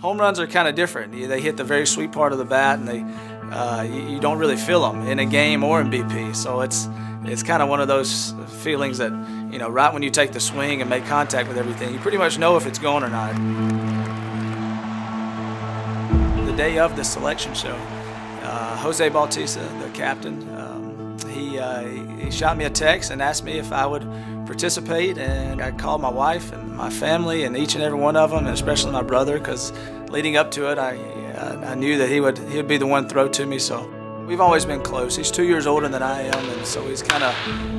Home runs are kind of different. They hit the very sweet part of the bat, and they uh, you, don't really feel them in a game or in BP. So it's it's kind of one of those feelings that you know, right when you take the swing and make contact with everything, you pretty much know if it's going or not. The day of the selection show, uh, Jose Bautista, the captain, um, he uh, he shot me a text and asked me if I would participate, and I called my wife and my family and each and every one of them, and especially my brother, because leading up to it, I I knew that he would he would be the one to throw to me. So we've always been close. He's two years older than I am, and so he's kind of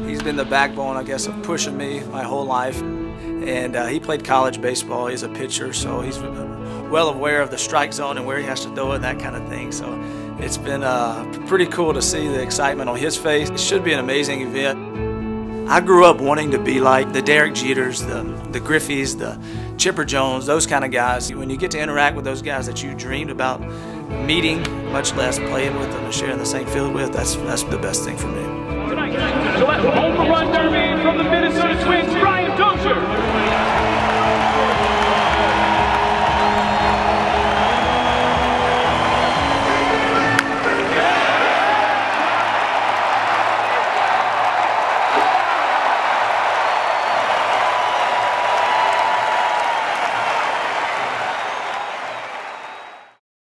he's been the backbone, I guess, of pushing me my whole life. And uh, he played college baseball. He's a pitcher, so he's well aware of the strike zone and where he has to throw it, that kind of thing. So it's been uh, pretty cool to see the excitement on his face. It should be an amazing event. I grew up wanting to be like the Derek Jeters, the, the Griffeys, the Chipper Jones, those kind of guys. When you get to interact with those guys that you dreamed about meeting, much less playing with them and sharing the same field with, that's, that's the best thing for me. Tonight, so